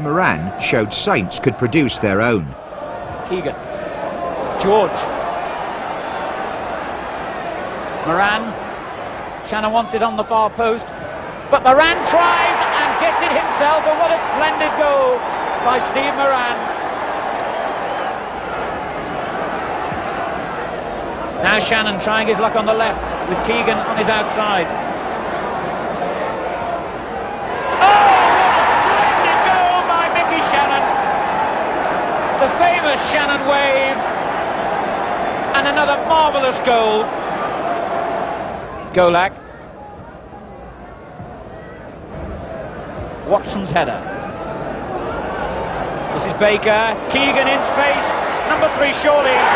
Moran showed Saints could produce their own. Keegan. George. Moran. Channon wants it on the far post. But Moran tries and gets it himself. And what a splendid goal by Steve Moran. Now Channon trying his luck on the left with Keegan on his outside. The famous Channon wave and another marvellous goal. Golac. Watson's header. This is Baker. Keegan in space. Number three, surely.